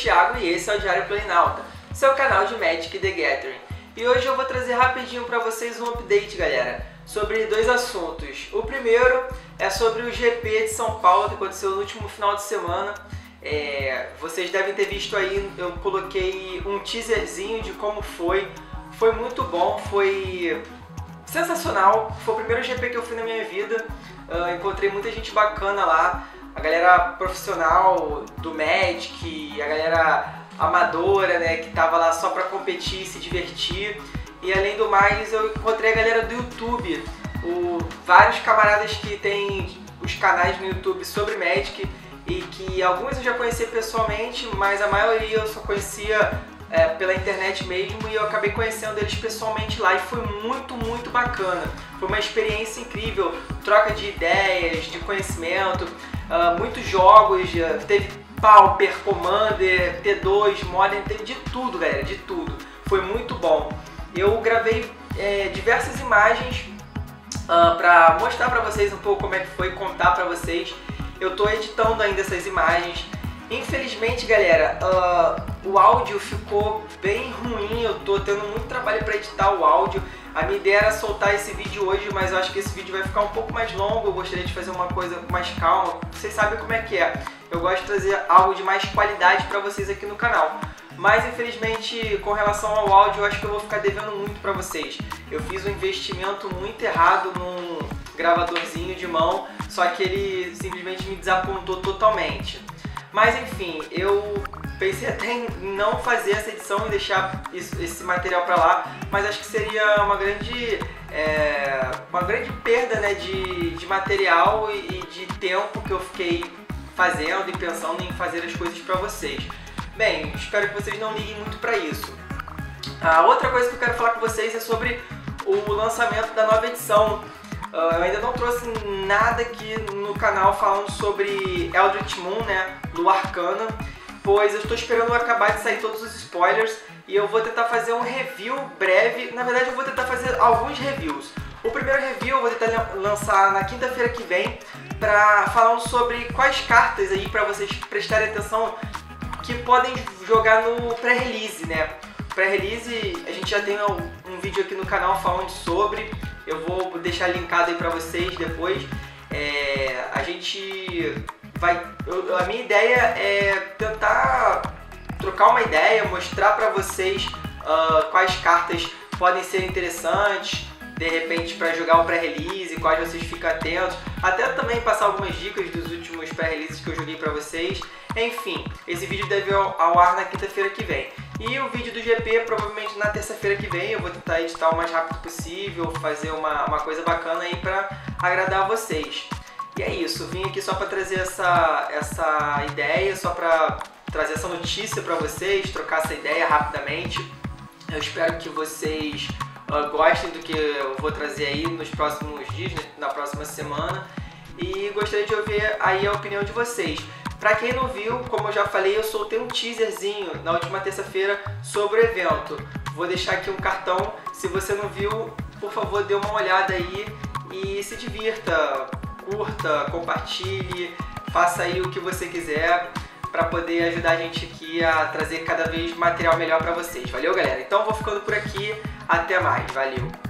Thiago e esse é o Diário Planalta, seu canal de Magic The Gathering. E hoje eu vou trazer rapidinho para vocês um update, galera, sobre dois assuntos. O primeiro é sobre o GP de São Paulo que aconteceu no último final de semana. É, vocês devem ter visto aí, eu coloquei um teaserzinho de como foi. Foi muito bom, foi sensacional. Foi o primeiro GP que eu fui na minha vida. Uh, encontrei muita gente bacana lá a galera profissional do Magic, a galera amadora, né, que tava lá só pra competir se divertir. E além do mais, eu encontrei a galera do YouTube, o, vários camaradas que têm os canais no YouTube sobre Magic e que alguns eu já conheci pessoalmente, mas a maioria eu só conhecia é, pela internet mesmo e eu acabei conhecendo eles pessoalmente lá e foi muito, muito bacana. Foi uma experiência incrível, troca de ideias, de conhecimento uh, muitos jogos, uh, teve Pauper, Commander, T2, Modern, teve de tudo, galera, de tudo. Foi muito bom. Eu gravei é, diversas imagens uh, para mostrar para vocês um pouco como é que foi, contar para vocês. Eu estou editando ainda essas imagens. Infelizmente, galera, uh, o áudio ficou bem ruim. Eu estou tendo muito trabalho para editar o áudio. A minha ideia era soltar esse vídeo hoje, mas eu acho que esse vídeo vai ficar um pouco mais longo. Eu gostaria de fazer uma coisa mais calma. Vocês sabem como é que é. Eu gosto de trazer algo de mais qualidade para vocês aqui no canal. Mas infelizmente, com relação ao áudio, eu acho que eu vou ficar devendo muito para vocês. Eu fiz um investimento muito errado num gravadorzinho de mão, só que ele simplesmente me desapontou totalmente. Mas enfim, eu pensei até em não fazer essa edição e deixar isso, esse material para lá, mas acho que seria uma grande, é, uma grande perda né, de, de material e, de tempo que eu fiquei fazendo e pensando em fazer as coisas para vocês. Bem, espero que vocês não liguem muito para isso. A outra coisa que eu quero falar com vocês é sobre o lançamento da nova edição Uh, eu ainda não trouxe nada aqui no canal falando sobre Eldritch Moon, né, do Arcana, pois eu estou esperando acabar de sair todos os spoilers e eu vou tentar fazer um review breve, na verdade eu vou tentar fazer alguns reviews. O primeiro review eu vou tentar lançar na quinta-feira que vem, para falar sobre quais cartas aí para vocês prestarem atenção que podem jogar no pré-release, né? Pré-release a gente já tem um, um vídeo aqui no canal falando sobre, eu vou deixar linkado aí para vocês depois. É, a gente vai. Eu, a minha ideia é tentar trocar uma ideia, mostrar para vocês uh, quais cartas podem ser interessantes, de repente para jogar o pré-release, quais vocês ficam atentos, até também passar algumas dicas dos últimos pré-releases que eu joguei para vocês. Enfim, esse vídeo deve ir ao ar na quinta-feira que vem. E o vídeo do GP provavelmente na terça-feira que vem. Eu vou tentar editar o mais rápido possível, fazer uma, uma coisa bacana aí pra agradar vocês. E é isso, vim aqui só para trazer essa, essa ideia, só para trazer essa notícia para vocês, trocar essa ideia rapidamente. Eu espero que vocês uh, gostem do que eu vou trazer aí nos próximos dias, né, na próxima semana. E gostaria de ouvir aí a opinião de vocês. Pra quem não viu, como eu já falei, eu soltei um teaserzinho na última terça-feira sobre o evento. Vou deixar aqui um cartão. Se você não viu, por favor, dê uma olhada aí e se divirta, curta, compartilhe, faça aí o que você quiser para poder ajudar a gente aqui a trazer cada vez material melhor para vocês. Valeu, galera? Então vou ficando por aqui. Até mais. Valeu!